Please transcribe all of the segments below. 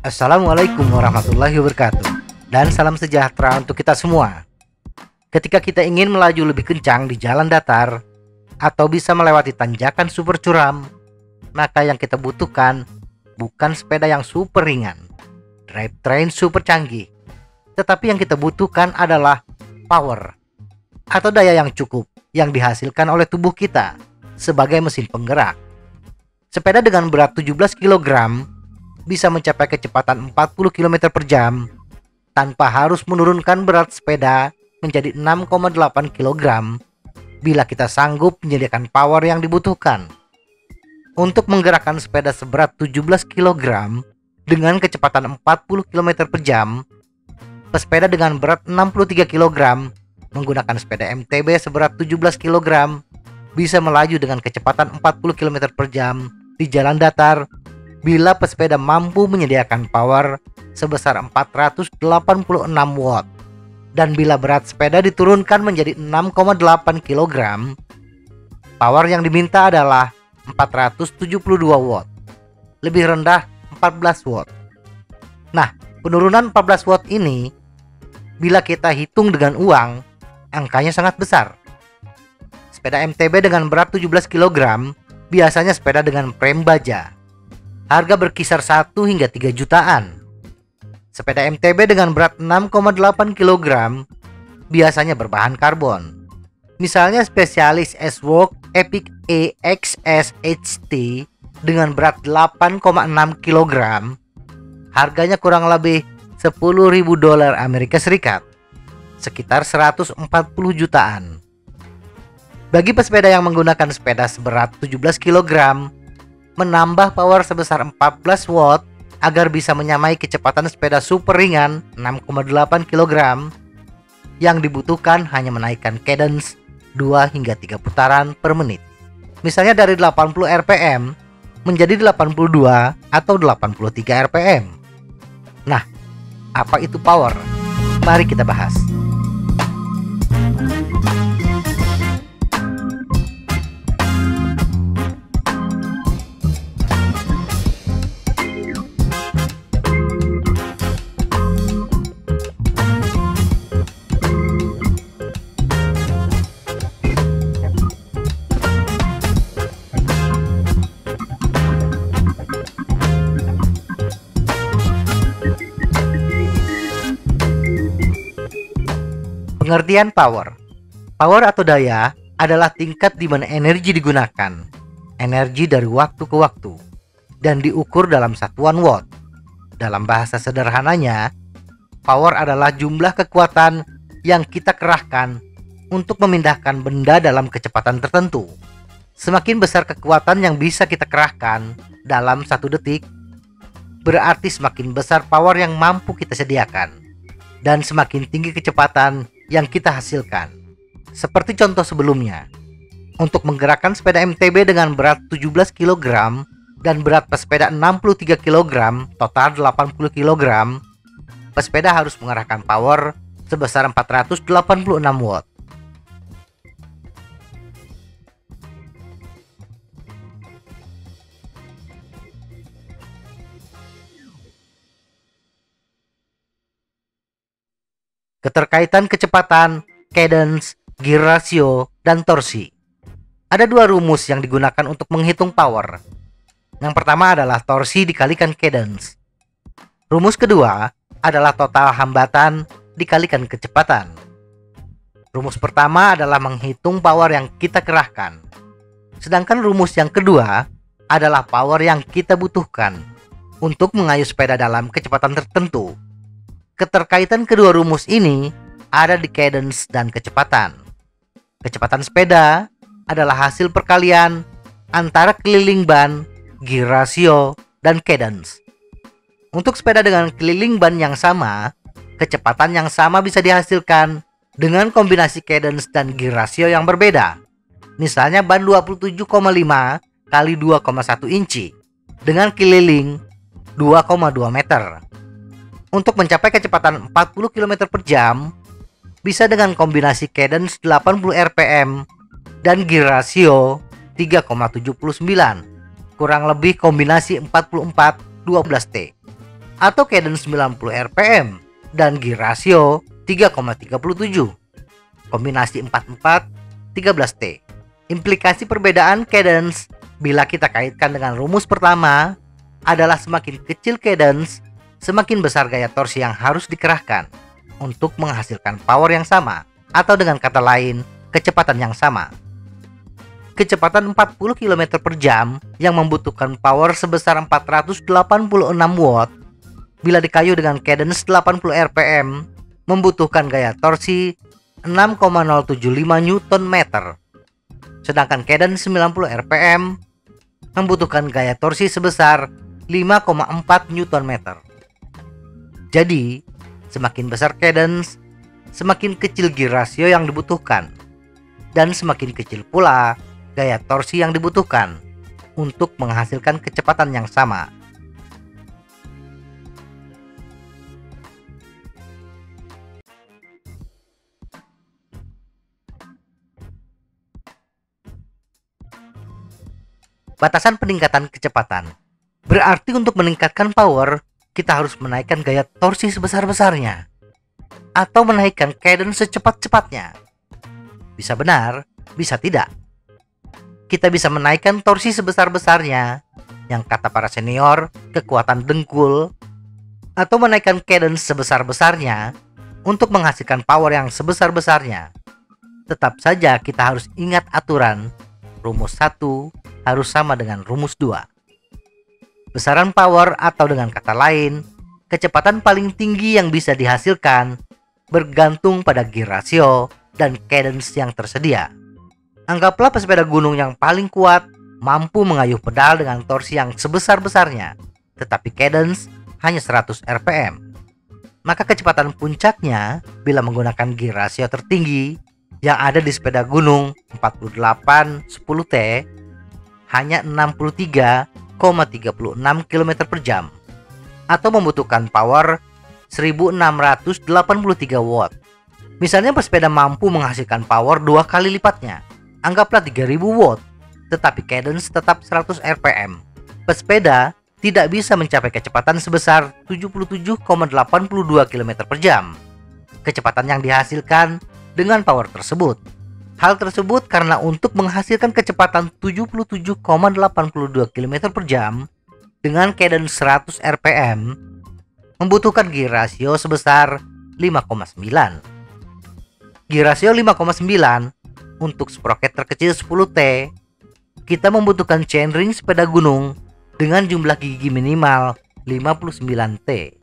Assalamualaikum warahmatullahi wabarakatuh Dan salam sejahtera untuk kita semua. Ketika kita ingin melaju lebih kencang di jalan datar Atau bisa melewati tanjakan super curam Maka yang kita butuhkan bukan sepeda yang super ringan Drivetrain super canggih. Tetapi yang kita butuhkan adalah power Atau daya yang cukup yang dihasilkan oleh tubuh kita sebagai mesin penggerak Sepeda dengan berat 17 kg bisa mencapai kecepatan 40 km per jam tanpa harus menurunkan berat sepeda menjadi 6,8 kg bila kita sanggup menyediakan power yang dibutuhkan. Untuk menggerakkan sepeda seberat 17 kg dengan kecepatan 40 km per jam, pesepeda dengan berat 63 kg menggunakan sepeda MTB seberat 17 kg bisa melaju dengan kecepatan 40 km per jam di jalan datar bila pesepeda mampu menyediakan power sebesar 486 watt. Dan bila berat sepeda diturunkan menjadi 6,8 kg power yang diminta adalah 472 watt lebih rendah 14 watt. Nah penurunan 14 watt ini bila kita hitung dengan uang angkanya sangat besar sepeda MTB dengan berat 17 kg biasanya sepeda dengan frame baja harga berkisar 1 hingga 3 jutaan. Sepeda MTB dengan berat 6,8 kg biasanya berbahan karbon. Misalnya spesialis S-Work Epic AXS HT dengan berat 8,6 kg harganya kurang lebih 10.000 dolar Amerika Serikat sekitar 140 jutaan. Bagi pesepeda yang menggunakan sepeda seberat 17 kg menambah power sebesar 14 watt agar bisa menyamai kecepatan sepeda super ringan 6,8 kg yang dibutuhkan hanya menaikkan cadence 2 hingga 3 putaran per menit. Misalnya dari 80 rpm menjadi 82 atau 83 rpm. Nah, apa itu power? Mari kita bahas. Pengertian power. Power atau daya adalah tingkat di mana energi digunakan. Energi dari waktu ke waktu dan diukur dalam satuan watt. Dalam bahasa sederhananya, power adalah jumlah kekuatan yang kita kerahkan untuk memindahkan benda dalam kecepatan tertentu. Semakin besar kekuatan yang bisa kita kerahkan dalam satu detik, berarti semakin besar power yang mampu kita sediakan. Dan semakin tinggi kecepatan yang kita hasilkan. Seperti contoh sebelumnya, untuk menggerakkan sepeda MTB dengan berat 17 kg dan berat pesepeda 63 kg, total 80 kg, pesepeda harus mengerahkan power sebesar 486 watt. Keterkaitan kecepatan, cadence, gear ratio, dan torsi. Ada dua rumus yang digunakan untuk menghitung power. Yang pertama adalah torsi dikalikan cadence. Rumus kedua adalah total hambatan dikalikan kecepatan. Rumus pertama adalah menghitung power yang kita kerahkan. Sedangkan rumus yang kedua adalah power yang kita butuhkan untuk mengayuh sepeda dalam kecepatan tertentu. Keterkaitan kedua rumus ini ada di cadence dan kecepatan. Kecepatan sepeda adalah hasil perkalian antara keliling ban, gear ratio, dan cadence. Untuk sepeda dengan keliling ban yang sama, kecepatan yang sama bisa dihasilkan dengan kombinasi cadence dan gear ratio yang berbeda. Misalnya ban 27,5 kali 2,1 inci dengan keliling 2,2 meter. Untuk mencapai kecepatan 40 km per jam, bisa dengan kombinasi cadence 80 rpm dan gear ratio 3,79 kurang lebih kombinasi 44 12T atau cadence 90 rpm dan gear ratio 3,37 kombinasi 44 13T implikasi perbedaan cadence bila kita kaitkan dengan rumus pertama adalah semakin kecil cadence semakin besar gaya torsi yang harus dikerahkan untuk menghasilkan power yang sama atau dengan kata lain kecepatan yang sama. Kecepatan 40 km per jam yang membutuhkan power sebesar 486 watt. Bila dikayu dengan cadence 80 rpm membutuhkan gaya torsi 6,075 Newton meter. Sedangkan cadence 90 rpm membutuhkan gaya torsi sebesar 5,4 Newton meter jadi semakin besar cadence semakin kecil gear ratio yang dibutuhkan dan semakin kecil pula gaya torsi yang dibutuhkan untuk menghasilkan kecepatan yang sama. Batasan peningkatan kecepatan berarti untuk meningkatkan power, kita harus menaikkan gaya torsi sebesar-besarnya atau menaikkan cadence secepat-cepatnya. Bisa benar, bisa tidak kita bisa menaikkan torsi sebesar-besarnya, yang kata para senior, kekuatan dengkul, atau menaikkan cadence sebesar-besarnya untuk menghasilkan power yang sebesar-besarnya. Tetap saja kita harus ingat aturan, rumus 1 harus sama dengan rumus 2. Besaran power atau dengan kata lain, kecepatan paling tinggi yang bisa dihasilkan bergantung pada gear ratio dan cadence yang tersedia. Anggaplah pesepeda gunung yang paling kuat mampu mengayuh pedal dengan torsi yang sebesar-besarnya, tetapi cadence hanya 100 rpm. Maka kecepatan puncaknya bila menggunakan gear rasio tertinggi yang ada di sepeda gunung 48 10T hanya 63,36 km per jam atau membutuhkan power 1683 watt. Misalnya pesepeda mampu menghasilkan power dua kali lipatnya anggaplah 3000 watt, tetapi cadence tetap 100 rpm. Pesepeda tidak bisa mencapai kecepatan sebesar 77,82 km per jam. Kecepatan yang dihasilkan dengan power tersebut. Hal tersebut karena untuk menghasilkan kecepatan 77,82 km per jam dengan cadence 100 rpm membutuhkan gear ratio sebesar 5,9. Gear ratio 5,9 untuk sprocket terkecil 10T, kita membutuhkan chainring sepeda gunung dengan jumlah gigi minimal 59T.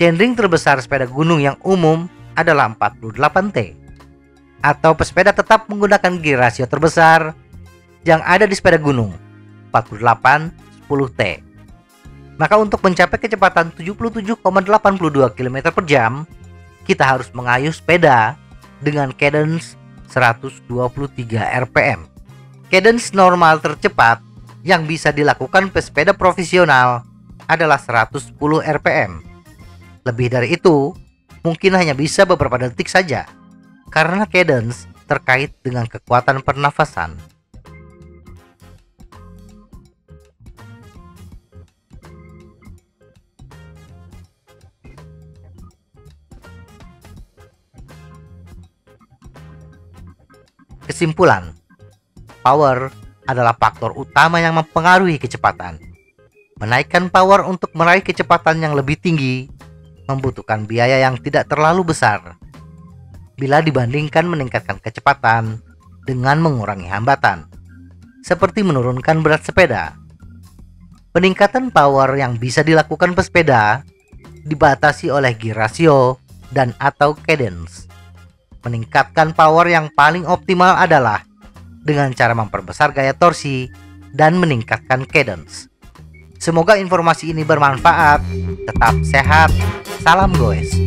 Chainring terbesar sepeda gunung yang umum adalah 48T. Atau pesepeda tetap menggunakan gigi rasio terbesar yang ada di sepeda gunung 48 10T. Maka untuk mencapai kecepatan 77,82 km per jam, kita harus mengayuh sepeda dengan cadence 123 rpm. Cadence normal tercepat yang bisa dilakukan pesepeda profesional adalah 110 rpm. Lebih dari itu, mungkin hanya bisa beberapa detik saja karena cadence terkait dengan kekuatan pernafasan. Kesimpulan, power adalah faktor utama yang mempengaruhi kecepatan. Menaikkan power untuk meraih kecepatan yang lebih tinggi membutuhkan biaya yang tidak terlalu besar bila dibandingkan meningkatkan kecepatan dengan mengurangi hambatan, seperti menurunkan berat sepeda. Peningkatan power yang bisa dilakukan pesepeda dibatasi oleh gear ratio dan atau cadence. Meningkatkan power yang paling optimal adalah dengan cara memperbesar gaya torsi dan meningkatkan cadence. Semoga informasi ini bermanfaat. Tetap sehat. Salam goes.